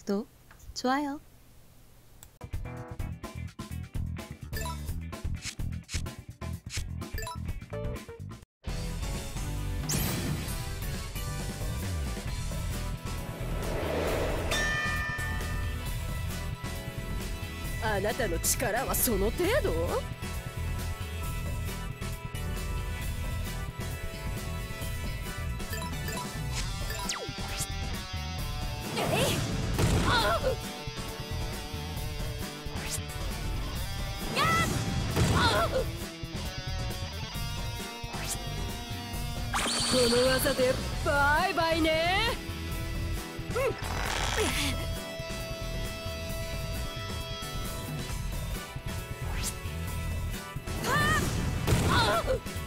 구독, 좋아요. あなたの力はその程度 この技でバイバイね。うん。私が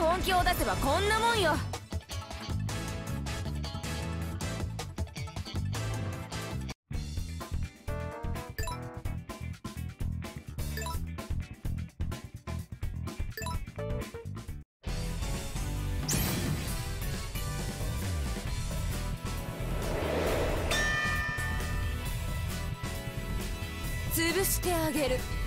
本気を出せばこんなもんよ。潰してあげる。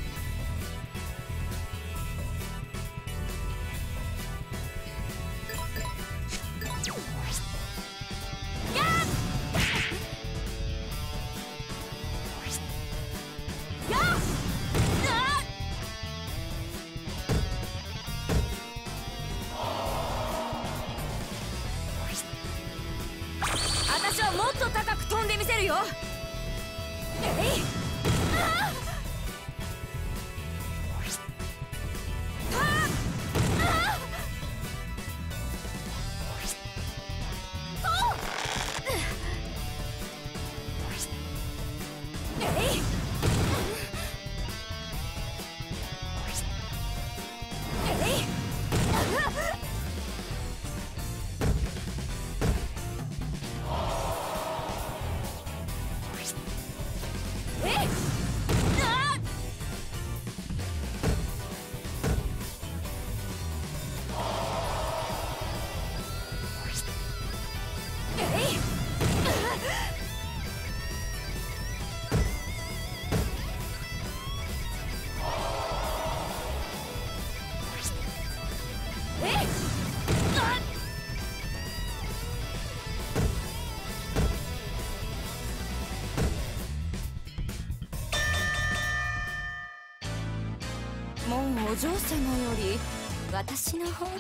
私の方が。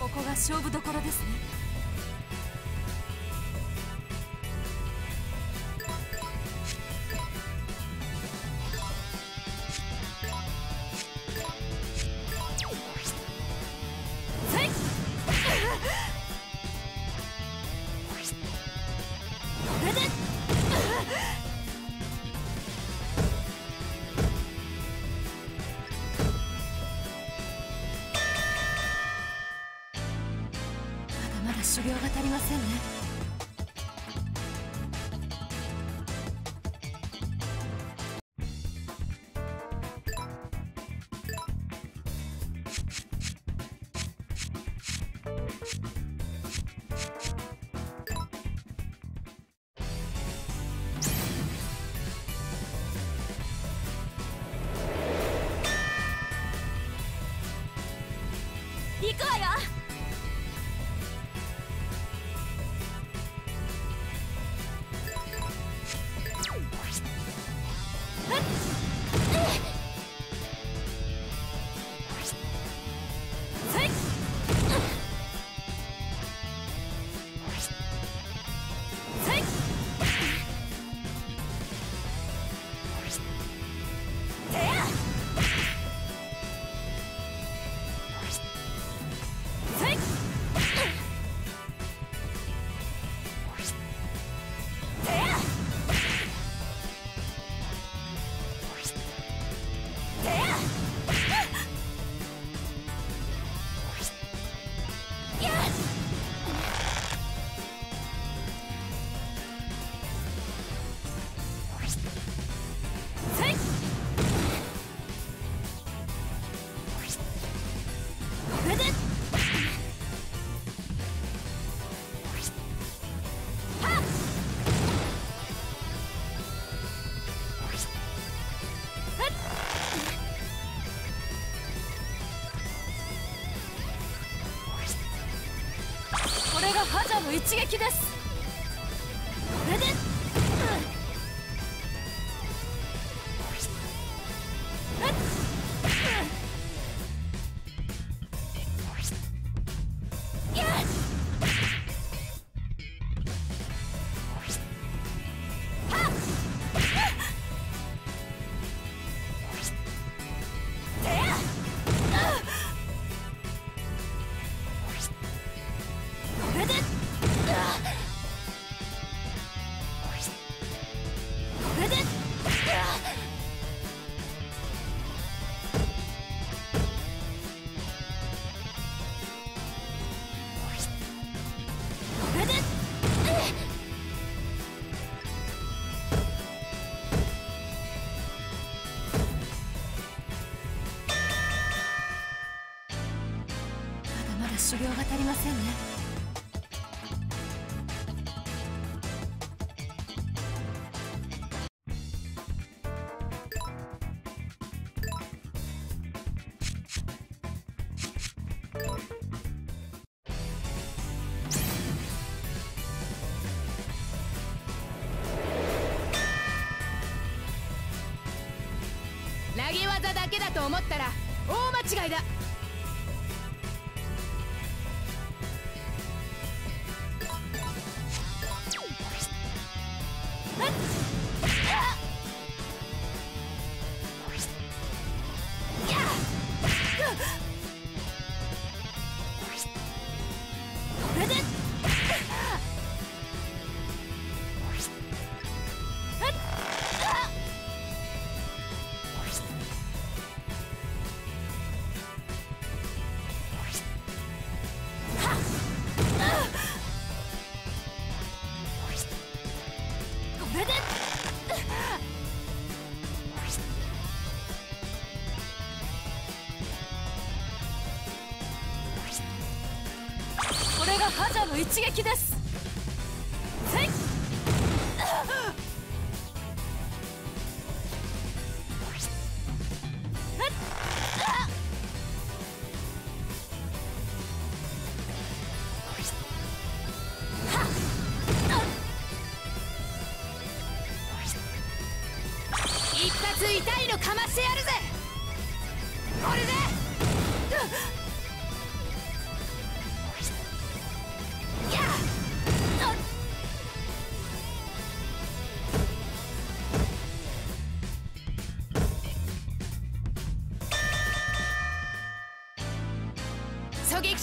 ここが勝負どころですね。修行が足りませんね。刺激です。修行が足りませんね。者の一撃です。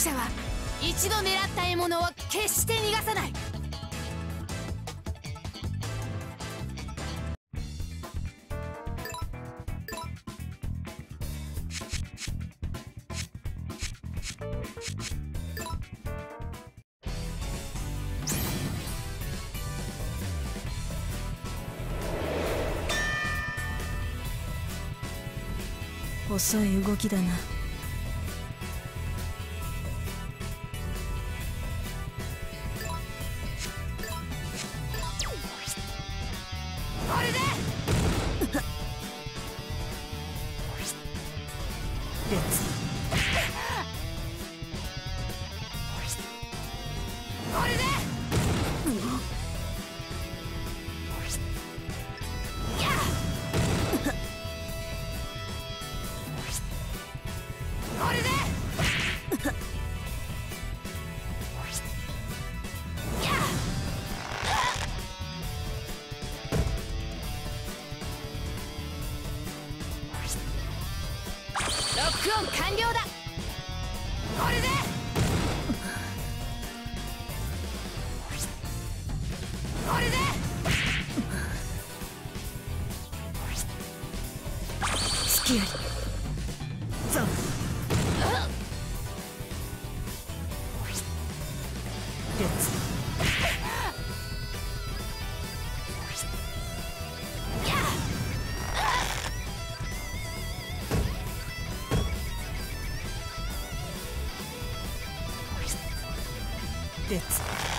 者は一度狙った獲物は決して逃がさない遅い動きだな。ックオン完了だ。It's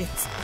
it.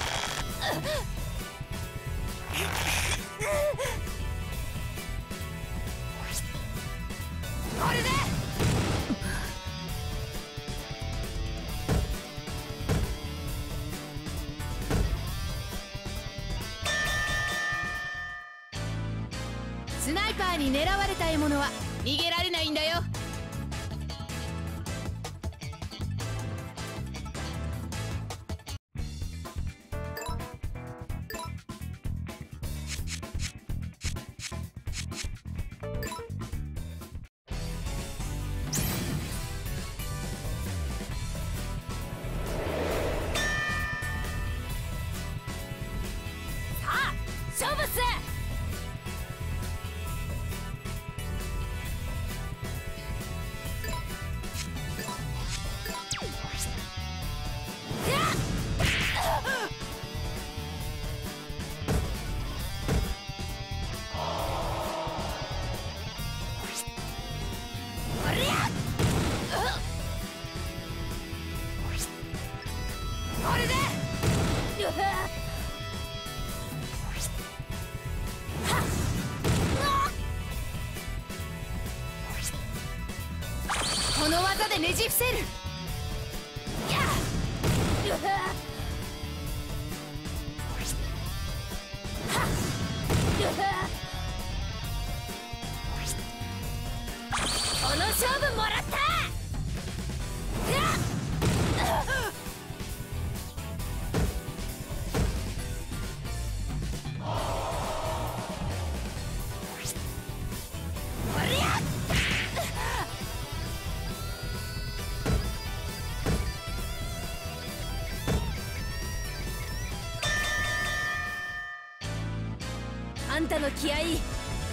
んたの気合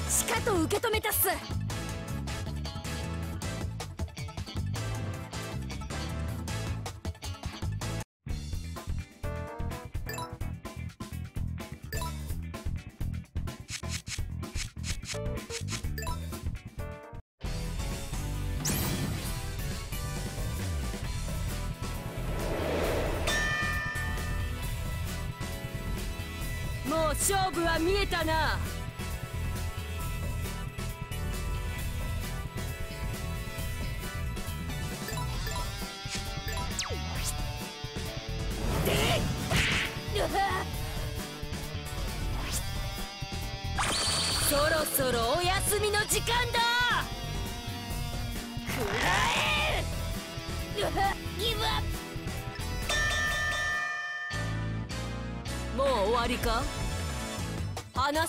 しかと受け止めたっす。勝負は見えたな。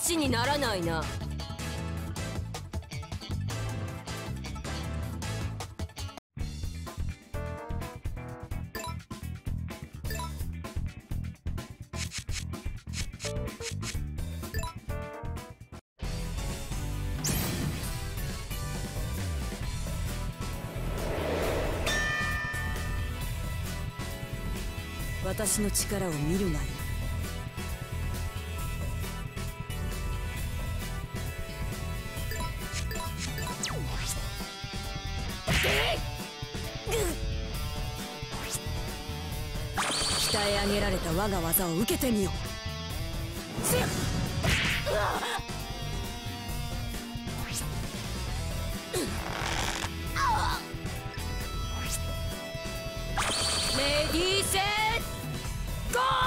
話にならないな。私の力を見るがい鍛え上げられた我が技を受けてみよう。せっレディーセッゴー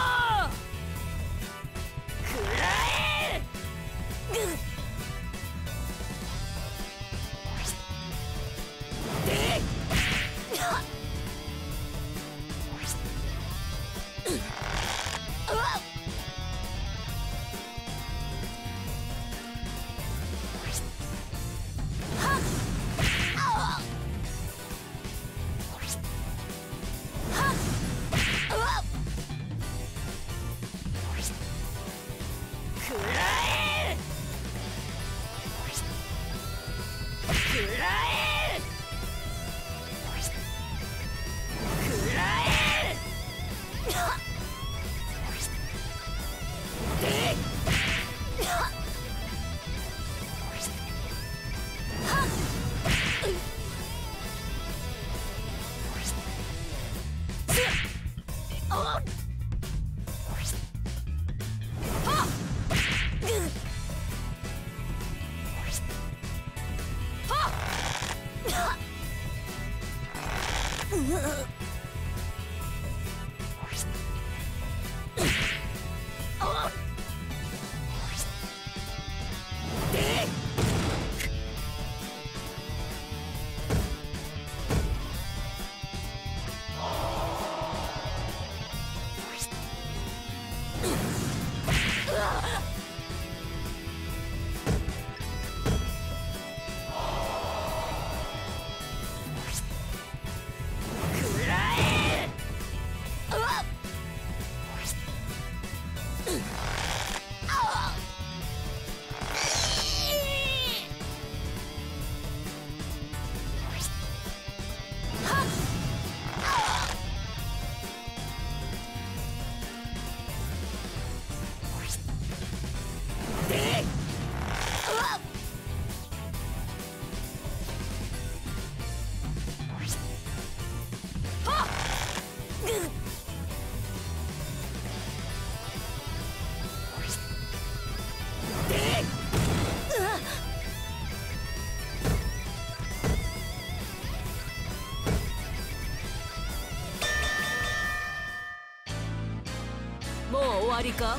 りか？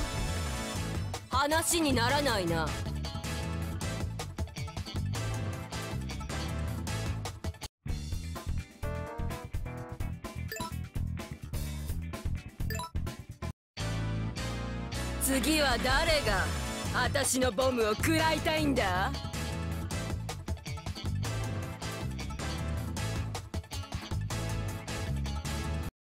話にならないな。次は誰が？私のボムを食らいたいんだ。